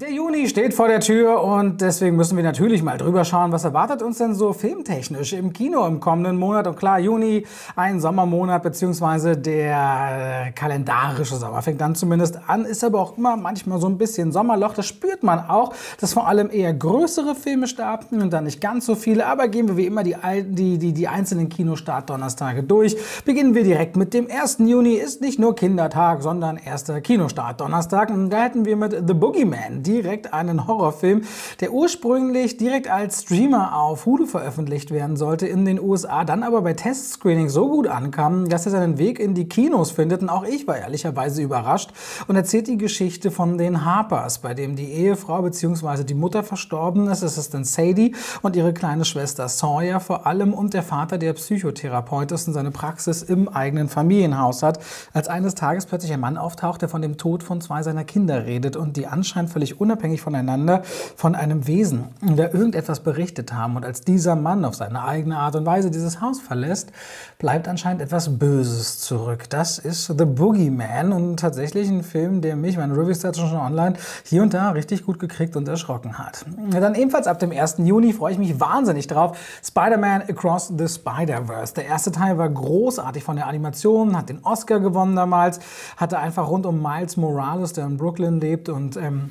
Der Juni steht vor der Tür und deswegen müssen wir natürlich mal drüber schauen, was erwartet uns denn so filmtechnisch im Kino im kommenden Monat. Und klar, Juni, ein Sommermonat, beziehungsweise der äh, kalendarische Sommer fängt dann zumindest an, ist aber auch immer manchmal so ein bisschen Sommerloch. Das spürt man auch, dass vor allem eher größere Filme starten und dann nicht ganz so viele. Aber gehen wir wie immer die, die, die, die einzelnen Kinostartdonnerstage durch. Beginnen wir direkt mit dem 1. Juni. Ist nicht nur Kindertag, sondern erster Kinostartdonnerstag. Und da hätten wir mit The Boogeyman direkt einen Horrorfilm, der ursprünglich direkt als Streamer auf Hulu veröffentlicht werden sollte in den USA, dann aber bei Testscreening so gut ankam, dass er seinen Weg in die Kinos findet. Und auch ich war ehrlicherweise überrascht und erzählt die Geschichte von den Harpers, bei dem die Ehefrau bzw. die Mutter verstorben ist. Es ist dann Sadie und ihre kleine Schwester Sawyer vor allem und der Vater, der Psychotherapeut ist und seine Praxis im eigenen Familienhaus hat, als eines Tages plötzlich ein Mann auftaucht, der von dem Tod von zwei seiner Kinder redet und die anscheinend völlig unabhängig voneinander von einem Wesen, der irgendetwas berichtet haben. Und als dieser Mann auf seine eigene Art und Weise dieses Haus verlässt, bleibt anscheinend etwas Böses zurück. Das ist The Boogeyman und tatsächlich ein Film, der mich, meine Reviews dazu schon online, hier und da richtig gut gekriegt und erschrocken hat. Dann ebenfalls ab dem 1. Juni freue ich mich wahnsinnig drauf. Spider-Man Across the Spider-Verse. Der erste Teil war großartig von der Animation, hat den Oscar gewonnen damals, hatte einfach rund um Miles Morales, der in Brooklyn lebt und ähm,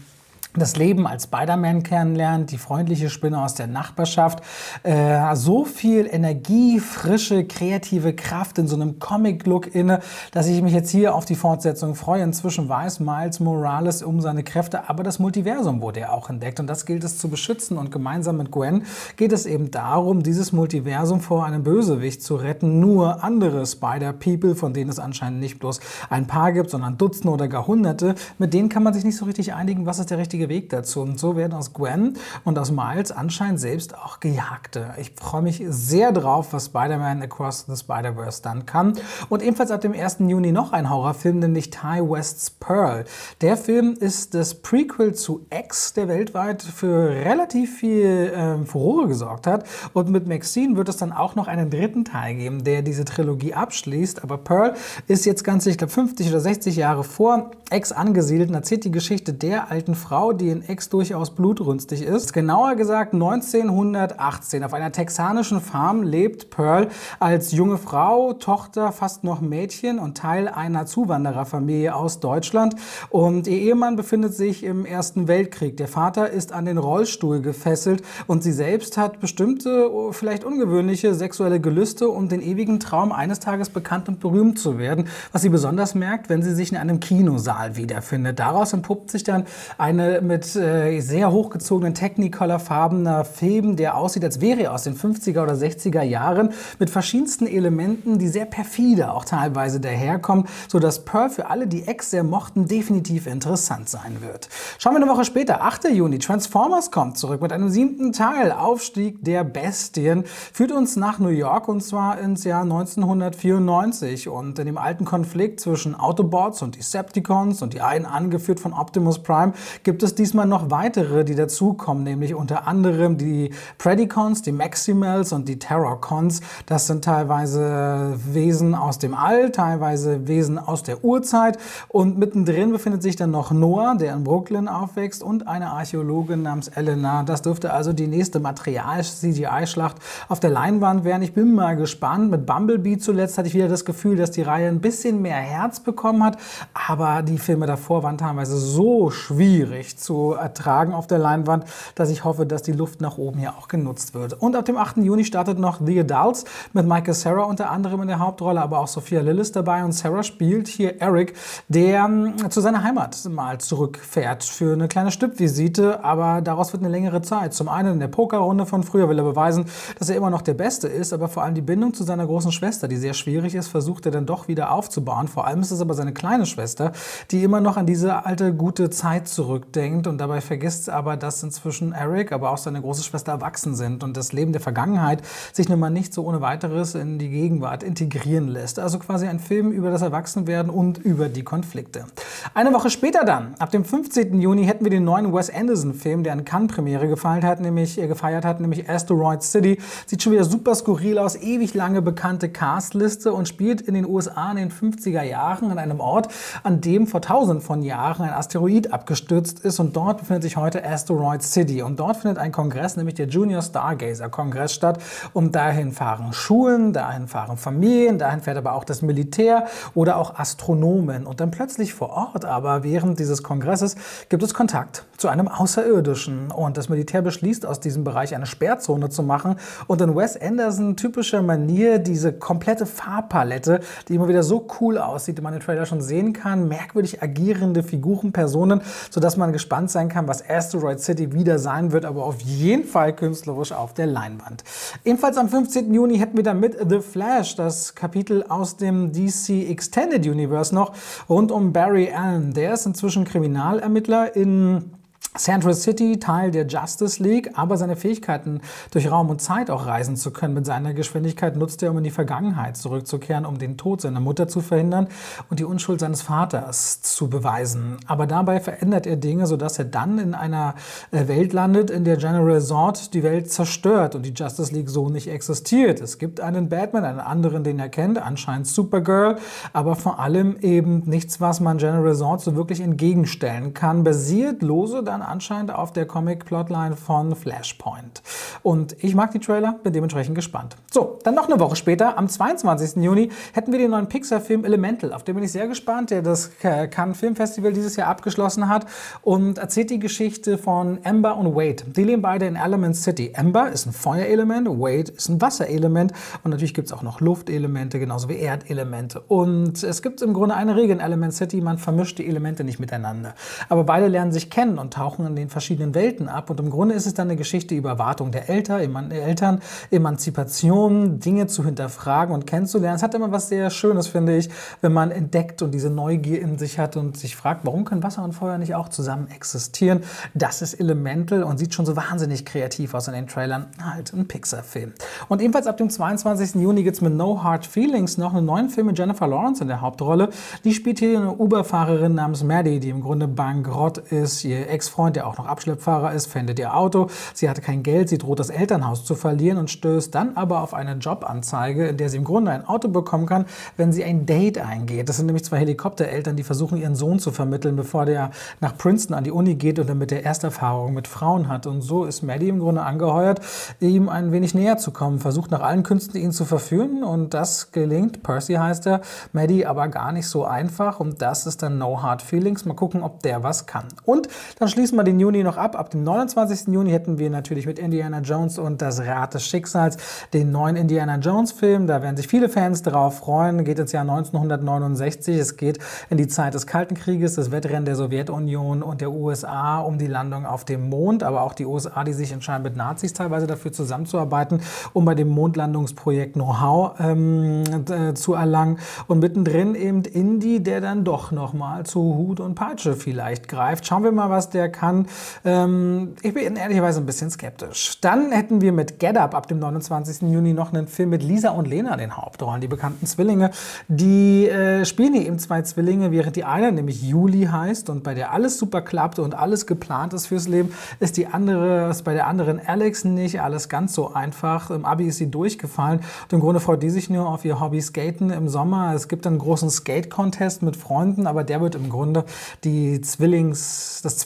das Leben als Spider-Man kennenlernt, die freundliche Spinne aus der Nachbarschaft. Äh, so viel Energie, frische, kreative Kraft in so einem Comic-Look inne, dass ich mich jetzt hier auf die Fortsetzung freue. Inzwischen weiß Miles Morales um seine Kräfte, aber das Multiversum wurde ja auch entdeckt und das gilt es zu beschützen. Und gemeinsam mit Gwen geht es eben darum, dieses Multiversum vor einem Bösewicht zu retten. Nur andere Spider-People, von denen es anscheinend nicht bloß ein paar gibt, sondern Dutzende oder gar Hunderte, mit denen kann man sich nicht so richtig einigen, was ist der richtige Weg dazu. Und so werden aus Gwen und aus Miles anscheinend selbst auch Gejagte. Ich freue mich sehr drauf, was Spider-Man Across the Spider-Verse dann kann. Und ebenfalls ab dem 1. Juni noch ein Horrorfilm, nämlich Ty West's Pearl. Der Film ist das Prequel zu X, der weltweit für relativ viel ähm, Furore gesorgt hat. Und mit Maxine wird es dann auch noch einen dritten Teil geben, der diese Trilogie abschließt. Aber Pearl ist jetzt ganz, ich glaube, 50 oder 60 Jahre vor X angesiedelt und erzählt die Geschichte der alten Frau, die in Ex durchaus blutrünstig ist. Genauer gesagt 1918. Auf einer texanischen Farm lebt Pearl als junge Frau, Tochter, fast noch Mädchen und Teil einer Zuwandererfamilie aus Deutschland. Und ihr Ehemann befindet sich im Ersten Weltkrieg. Der Vater ist an den Rollstuhl gefesselt und sie selbst hat bestimmte, vielleicht ungewöhnliche sexuelle Gelüste und den ewigen Traum, eines Tages bekannt und berühmt zu werden, was sie besonders merkt, wenn sie sich in einem Kinosaal wiederfindet. Daraus entpuppt sich dann eine mit äh, sehr hochgezogenen Technicolor-farbener Film, der aussieht, als wäre er aus den 50er oder 60er Jahren, mit verschiedensten Elementen, die sehr perfide auch teilweise daherkommen, sodass Pearl für alle, die Ex sehr mochten, definitiv interessant sein wird. Schauen wir eine Woche später, 8. Juni, Transformers kommt zurück mit einem siebten Teil, Aufstieg der Bestien, führt uns nach New York und zwar ins Jahr 1994 und in dem alten Konflikt zwischen Autobots und Decepticons und die einen angeführt von Optimus Prime gibt es diesmal noch weitere, die dazukommen, nämlich unter anderem die Predicons, die Maximals und die Terrorcons. Das sind teilweise Wesen aus dem All, teilweise Wesen aus der Urzeit. Und mittendrin befindet sich dann noch Noah, der in Brooklyn aufwächst, und eine Archäologin namens Elena. Das dürfte also die nächste Material-CGI-Schlacht auf der Leinwand werden. Ich bin mal gespannt. Mit Bumblebee zuletzt hatte ich wieder das Gefühl, dass die Reihe ein bisschen mehr Herz bekommen hat. Aber die Filme davor waren teilweise so schwierig zu ertragen auf der Leinwand, dass ich hoffe, dass die Luft nach oben hier auch genutzt wird. Und ab dem 8. Juni startet noch The Adults mit Michael Sarah unter anderem in der Hauptrolle, aber auch Sophia Lillis dabei. Und Sarah spielt hier Eric, der hm, zu seiner Heimat mal zurückfährt für eine kleine Stippvisite, aber daraus wird eine längere Zeit. Zum einen in der Pokerrunde von früher will er beweisen, dass er immer noch der Beste ist, aber vor allem die Bindung zu seiner großen Schwester, die sehr schwierig ist, versucht er dann doch wieder aufzubauen. Vor allem ist es aber seine kleine Schwester, die immer noch an diese alte gute Zeit zurückdenkt und dabei vergisst aber, dass inzwischen Eric, aber auch seine große Schwester erwachsen sind und das Leben der Vergangenheit sich nun mal nicht so ohne weiteres in die Gegenwart integrieren lässt. Also quasi ein Film über das Erwachsenwerden und über die Konflikte. Eine Woche später dann, ab dem 15. Juni, hätten wir den neuen Wes Anderson-Film, der an Cannes-Premiere gefeiert hat, nämlich, äh, gefeiert hat, nämlich Asteroid City. Sieht schon wieder super skurril aus, ewig lange bekannte Castliste und spielt in den USA in den 50er Jahren an einem Ort, an dem vor tausend von Jahren ein Asteroid abgestürzt ist ist und dort befindet sich heute Asteroid City. Und dort findet ein Kongress, nämlich der Junior Stargazer Kongress statt. Und dahin fahren Schulen, dahin fahren Familien, dahin fährt aber auch das Militär oder auch Astronomen. Und dann plötzlich vor Ort aber während dieses Kongresses gibt es Kontakt zu einem Außerirdischen. Und das Militär beschließt aus diesem Bereich eine Sperrzone zu machen. Und in Wes Anderson typischer Manier diese komplette Farbpalette, die immer wieder so cool aussieht, die man im Trailer schon sehen kann, merkwürdig agierende Figuren, Personen, sodass man gespannt sein kann, was Asteroid City wieder sein wird, aber auf jeden Fall künstlerisch auf der Leinwand. Ebenfalls am 15. Juni hätten wir dann mit The Flash das Kapitel aus dem DC Extended Universe noch rund um Barry Allen. Der ist inzwischen Kriminalermittler in Central City, Teil der Justice League, aber seine Fähigkeiten, durch Raum und Zeit auch reisen zu können, mit seiner Geschwindigkeit nutzt er, um in die Vergangenheit zurückzukehren, um den Tod seiner Mutter zu verhindern und die Unschuld seines Vaters zu beweisen. Aber dabei verändert er Dinge, sodass er dann in einer äh, Welt landet, in der General Zod die Welt zerstört und die Justice League so nicht existiert. Es gibt einen Batman, einen anderen, den er kennt, anscheinend Supergirl, aber vor allem eben nichts, was man General Zod so wirklich entgegenstellen kann, basiert lose dann anscheinend auf der Comic-Plotline von Flashpoint. Und ich mag die Trailer, bin dementsprechend gespannt. So, dann noch eine Woche später, am 22. Juni, hätten wir den neuen Pixar-Film Elemental. Auf den bin ich sehr gespannt, der das Cannes Filmfestival dieses Jahr abgeschlossen hat und erzählt die Geschichte von Amber und Wade. Die leben beide in Element City. Amber ist ein Feuerelement, Wade ist ein Wasserelement und natürlich gibt es auch noch Luftelemente, genauso wie Erdelemente. Und es gibt im Grunde eine Regel in Element City, man vermischt die Elemente nicht miteinander. Aber beide lernen sich kennen und tauchen in den verschiedenen Welten ab. Und im Grunde ist es dann eine Geschichte über Wartung der Eltern, Eltern, Emanzipation, Dinge zu hinterfragen und kennenzulernen. Es hat immer was sehr Schönes, finde ich, wenn man entdeckt und diese Neugier in sich hat und sich fragt, warum können Wasser und Feuer nicht auch zusammen existieren? Das ist Elemental und sieht schon so wahnsinnig kreativ aus in den Trailern. Halt ein Pixar-Film. Und ebenfalls ab dem 22. Juni gibt es mit No Hard Feelings noch einen neuen Film mit Jennifer Lawrence in der Hauptrolle. Die spielt hier eine Uber-Fahrerin namens Maddie, die im Grunde bankrott ist. Ihr Ex-Freund, der auch noch Abschleppfahrer ist, fändet ihr Auto. Sie hatte kein Geld, sie droht das Elternhaus zu verlieren und stößt dann aber auf eine Jobanzeige, in der sie im Grunde ein Auto bekommen kann, wenn sie ein Date eingeht. Das sind nämlich zwei Helikoptereltern, die versuchen, ihren Sohn zu vermitteln, bevor der nach Princeton an die Uni geht und damit der Ersterfahrung mit Frauen hat. Und so ist Maddie im Grunde angeheuert, ihm ein wenig näher zu kommen, versucht nach allen Künsten, ihn zu verführen und das gelingt. Percy heißt er, Maddie aber gar nicht so einfach und das ist dann No Hard Feelings. Mal gucken, ob der was kann. Und dann schließen wir den Juni noch ab. Ab dem 29. Juni hätten wir natürlich mit Indiana Jones und das Rad des Schicksals den neuen Indiana Jones Film. Da werden sich viele Fans darauf freuen. Geht ins Jahr 1969. Es geht in die Zeit des Kalten Krieges, das Wettrennen der Sowjetunion und der USA um die Landung auf dem Mond. Aber auch die USA, die sich entscheiden, mit Nazis teilweise dafür zusammenzuarbeiten, um bei dem Mondlandungsprojekt Know-how ähm, äh, zu erlangen. Und mittendrin eben Indy, der dann doch nochmal zu Hut und Peitsche vielleicht greift. Schauen wir mal, was der kann. Ähm, ich bin ehrlicherweise ein bisschen skeptisch. Dann hätten wir mit Get Up ab dem 29. Juni noch einen Film mit Lisa und Lena in den Hauptrollen, die bekannten Zwillinge. Die äh, spielen hier eben zwei Zwillinge, während die eine nämlich Juli heißt und bei der alles super klappt und alles geplant ist fürs Leben, ist die andere, ist bei der anderen Alex nicht alles ganz so einfach. Im Abi ist sie durchgefallen und im Grunde freut die sich nur auf ihr Hobby Skaten im Sommer. Es gibt einen großen Skate-Contest mit Freunden, aber der wird im Grunde die Zwillings, das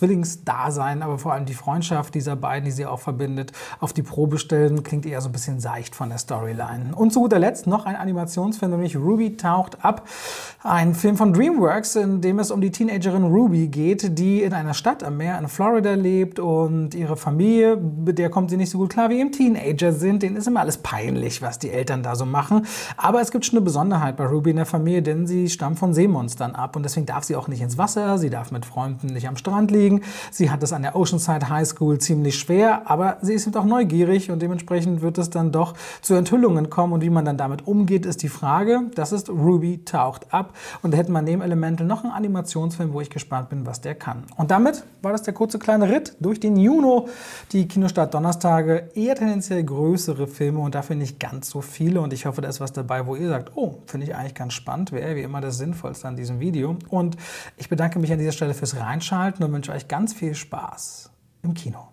Zwillingsdasein, aber vor allem die Freundschaft dieser beiden, die sie auch verbindet, auf die Probe stellen, klingt eher so ein bisschen seicht von der Storyline. Und zu guter Letzt noch ein Animationsfilm, nämlich Ruby taucht ab. Ein Film von DreamWorks, in dem es um die Teenagerin Ruby geht, die in einer Stadt am Meer in Florida lebt und ihre Familie, der kommt sie nicht so gut klar, wie eben Teenager sind. Denen ist immer alles peinlich, was die Eltern da so machen. Aber es gibt schon eine Besonderheit bei Ruby in der Familie, denn sie stammt von Seemonstern ab und deswegen darf sie auch nicht ins Wasser, sie darf mit Freunden nicht am Strand liegen. Sie hat es an der Oceanside High School ziemlich schwer, aber sie ist eben auch neugierig und dementsprechend wird es dann doch zu Enthüllungen kommen und wie man dann damit umgeht, ist die Frage. Das ist Ruby taucht ab und da hätten wir neben Elemental noch einen Animationsfilm, wo ich gespannt bin, was der kann. Und damit war das der kurze kleine Ritt durch den Juno. Die Kinostart Donnerstage, eher tendenziell größere Filme und dafür nicht ganz so viele und ich hoffe, da ist was dabei, wo ihr sagt, oh, finde ich eigentlich ganz spannend, wäre wie immer das Sinnvollste an diesem Video. Und ich bedanke mich an dieser Stelle fürs Reinschalten und wünsche euch ganz viel Spaß im Kino.